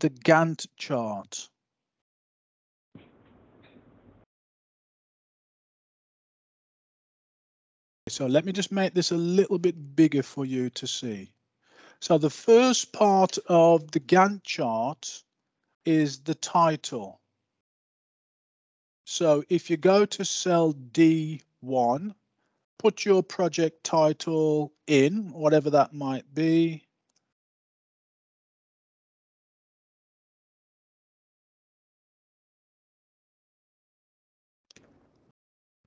the Gantt chart. So let me just make this a little bit bigger for you to see. So the first part of the Gantt chart is the title. So if you go to cell D1, put your project title in, whatever that might be.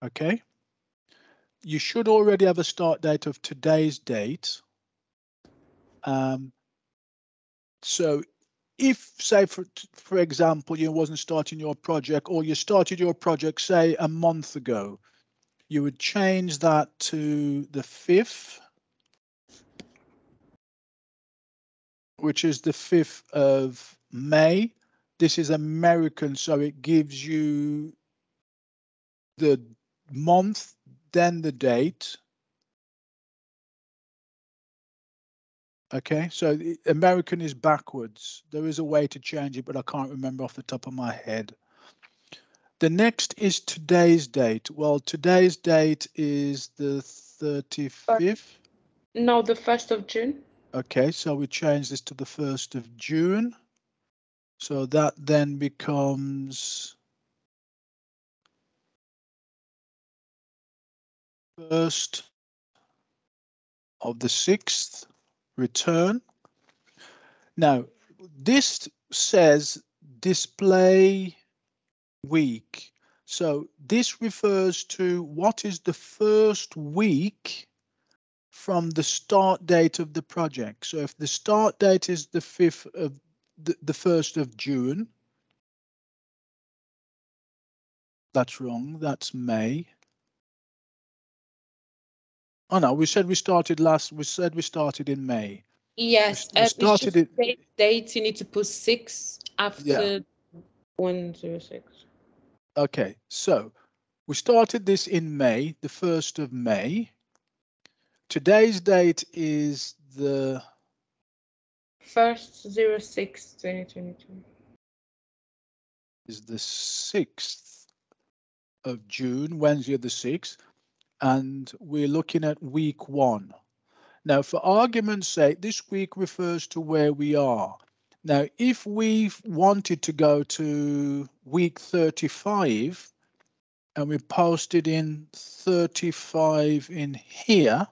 Okay. You should already have a start date of today's date. Um, so if say for for example you wasn't starting your project or you started your project say a month ago you would change that to the 5th which is the 5th of May this is American so it gives you the month then the date Okay, so American is backwards. There is a way to change it, but I can't remember off the top of my head. The next is today's date. Well, today's date is the 35th. No, the 1st of June. Okay, so we change this to the 1st of June. So that then becomes first of the 6th return. Now, this says display week. So this refers to what is the first week from the start date of the project. So if the start date is the 5th of the, the 1st of June, that's wrong, that's May. Oh no, we said we started last. We said we started in May. Yes, We uh, started it. Date, you need to put six after Yeah. one zero six. Okay, so we started this in May, the first of May. Today's date is the First zero six twenty twenty two. is the sixth of June, Wednesday the sixth, and we're looking at week one. Now, for argument's sake, this week refers to where we are. Now, if we wanted to go to week 35 and we posted in 35 in here,